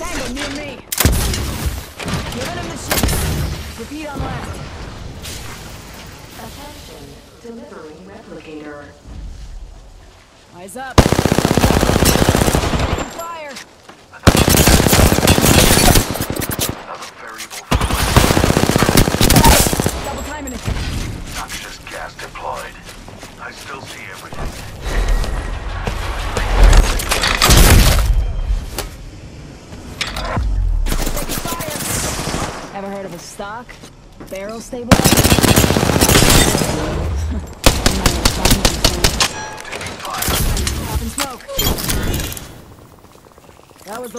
Tango near me. Giving him the shit. Repeat on left. Attention, delivering replicator. Eyes up. Fire. Double timing it. Noxious gas deployed. I still see everything. Stock? Barrel. Smoke. That was the